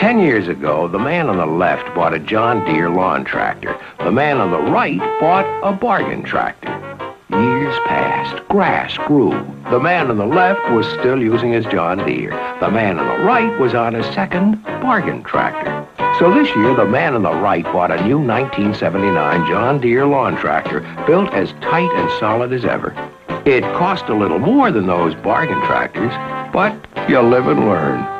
Ten years ago, the man on the left bought a John Deere lawn tractor. The man on the right bought a bargain tractor. Years passed. Grass grew. The man on the left was still using his John Deere. The man on the right was on his second bargain tractor. So this year, the man on the right bought a new 1979 John Deere lawn tractor built as tight and solid as ever. It cost a little more than those bargain tractors, but you live and learn.